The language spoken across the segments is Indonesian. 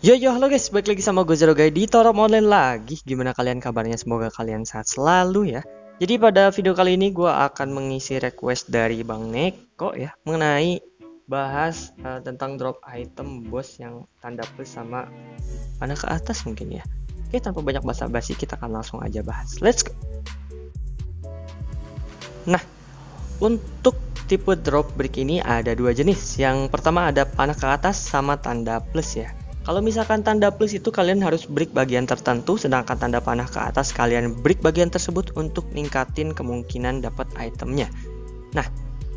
Yo yo halo guys, balik lagi sama gue Zero Guy di Torop Online lagi. Gimana kalian kabarnya? Semoga kalian sehat selalu ya. Jadi pada video kali ini gue akan mengisi request dari Bang Neko ya Mengenai bahas uh, tentang drop item bos yang tanda plus sama panah ke atas mungkin ya. Oke tanpa banyak basa-basi kita akan langsung aja bahas. Let's go! Nah untuk tipe drop brick ini ada dua jenis. Yang pertama ada panah ke atas sama tanda plus ya kalau misalkan tanda plus itu kalian harus break bagian tertentu, sedangkan tanda panah ke atas kalian break bagian tersebut untuk ningkatin kemungkinan dapat itemnya. Nah,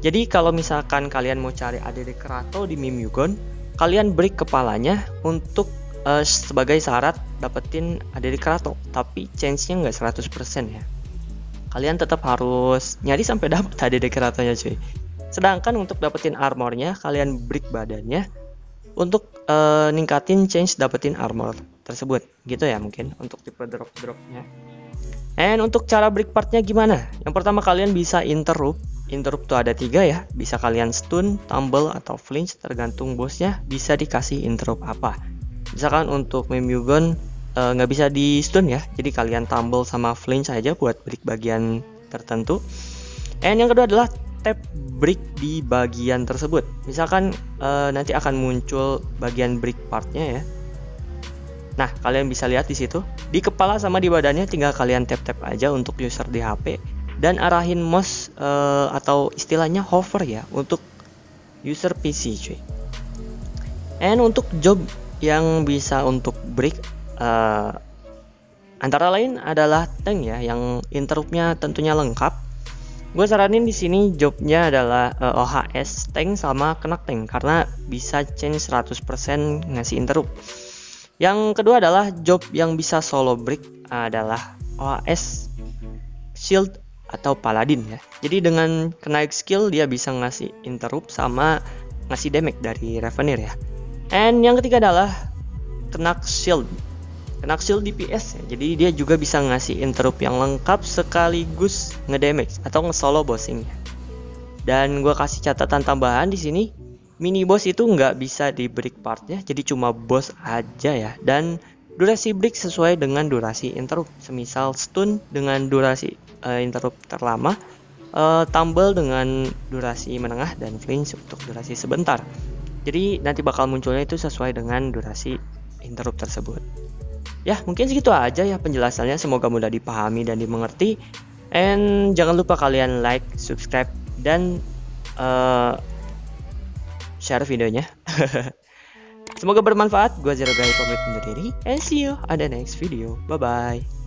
jadi kalau misalkan kalian mau cari ADD Kerato di Mimyugon, kalian break kepalanya untuk uh, sebagai syarat dapetin ADD Kerato, tapi chance-nya nggak 100% ya. Kalian tetap harus nyari sampai dapat ADD Keratonya cuy. Sedangkan untuk dapetin armornya, kalian break badannya, untuk uh, ningkatin change dapetin armor tersebut. Gitu ya mungkin untuk tipe drop dropnya. And untuk cara break partnya gimana? Yang pertama kalian bisa interrupt. Interrupt tuh ada tiga ya. Bisa kalian stun tumble atau flinch tergantung bosnya bisa dikasih interrupt apa. Misalkan untuk Memugon eh, nggak uh, bisa di stun ya. Jadi kalian tumble sama flinch aja buat break bagian tertentu. And yang kedua adalah tap break di bagian tersebut. Misalkan uh, nanti akan muncul bagian break partnya ya. Nah, kalian bisa lihat di situ. Di kepala sama di badannya tinggal kalian tap-tap aja untuk user di HP dan arahin mouse uh, atau istilahnya hover ya untuk user PC cuy. And untuk job yang bisa untuk break uh, antara lain adalah tank ya yang interruptnya tentunya lengkap gue saranin di sini jobnya adalah uh, eh, OHS tank sama kenak tank karena bisa change 100% ngasih interrupt. Yang kedua adalah job yang bisa solo break adalah OHS shield atau paladin ya. Jadi dengan kenaik skill dia bisa ngasih interrupt sama ngasih damage dari Revenir ya. And yang ketiga adalah kenak shield shield DPS ya. Jadi dia juga bisa ngasih interrupt yang lengkap sekaligus ngedamage atau nge-solo bossing ya. Dan gue kasih catatan tambahan di sini, mini boss itu nggak bisa di break partnya, jadi cuma boss aja ya. Dan durasi break sesuai dengan durasi interrupt. Semisal stun dengan durasi uh, interrupt terlama, uh, tumble dengan durasi menengah dan flinch untuk durasi sebentar. Jadi nanti bakal munculnya itu sesuai dengan durasi interrupt tersebut. Ya, mungkin segitu aja ya penjelasannya. Semoga mudah dipahami dan dimengerti. And jangan lupa kalian like, subscribe, dan uh, share videonya. Semoga bermanfaat. Gua Zero Guy pamit undur diri. And see you on the next video. Bye-bye.